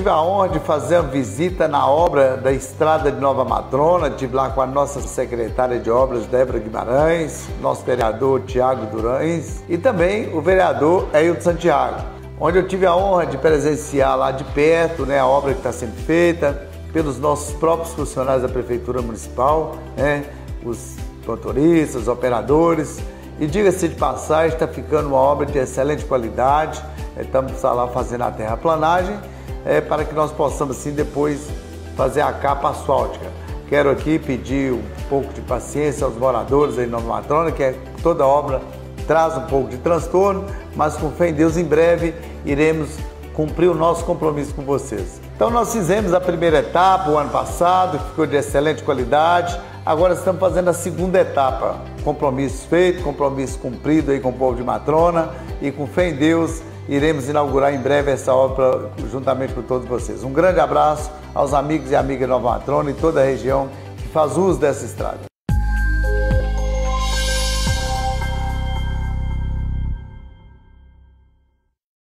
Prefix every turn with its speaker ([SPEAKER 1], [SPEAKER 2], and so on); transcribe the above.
[SPEAKER 1] tive a honra de fazer uma visita na obra da Estrada de Nova Matrona, estive lá com a nossa secretária de obras, Débora Guimarães, nosso vereador Tiago Durães e também o vereador Ailton Santiago, onde eu tive a honra de presenciar lá de perto né, a obra que está sendo feita pelos nossos próprios funcionários da Prefeitura Municipal, né, os motoristas, operadores. E diga-se de passagem, está ficando uma obra de excelente qualidade. Estamos lá fazendo a terraplanagem é, para que nós possamos assim depois fazer a capa asfáltica. Quero aqui pedir um pouco de paciência aos moradores aí de Nova Matrona, que é, toda obra traz um pouco de transtorno, mas com fé em Deus, em breve iremos cumprir o nosso compromisso com vocês. Então nós fizemos a primeira etapa o ano passado, que ficou de excelente qualidade. Agora estamos fazendo a segunda etapa. Compromisso feito, compromisso cumprido aí com o povo de Matrona e com fé em Deus iremos inaugurar em breve essa obra juntamente com todos vocês. Um grande abraço aos amigos e amigas de Nova Matrona e toda a região que faz uso dessa estrada.